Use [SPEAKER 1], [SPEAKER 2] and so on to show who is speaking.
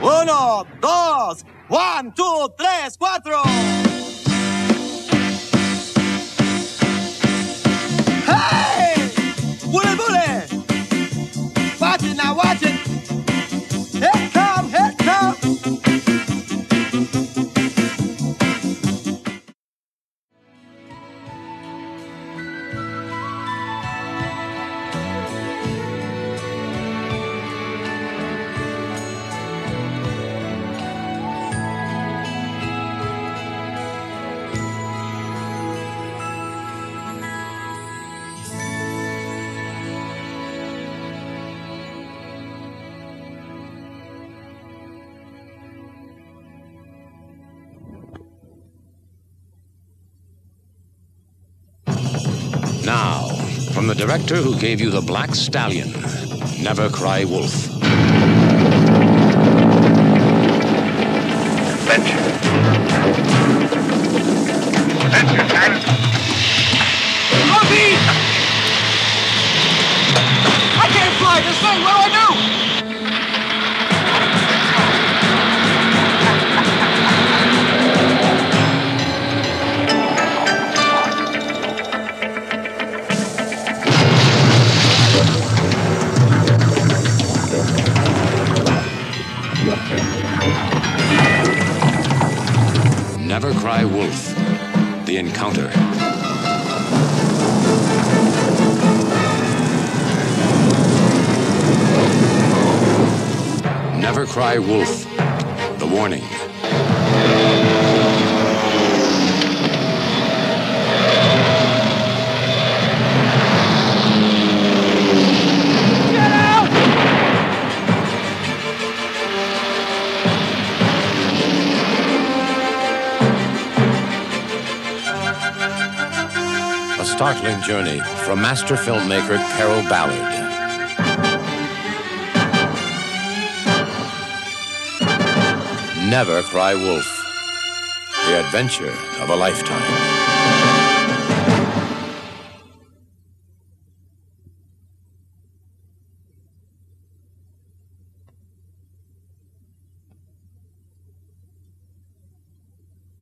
[SPEAKER 1] Uno, dos, one, two, tres, cuatro.
[SPEAKER 2] From the director who gave you The Black Stallion, Never Cry Wolf.
[SPEAKER 3] Adventure. Adventure time.
[SPEAKER 1] Rosie! I can't fly this thing,
[SPEAKER 2] Never Cry Wolf. The Encounter. Never Cry Wolf. The Warning. Startling journey from master filmmaker Carroll Ballard. Never Cry Wolf. The adventure of a lifetime.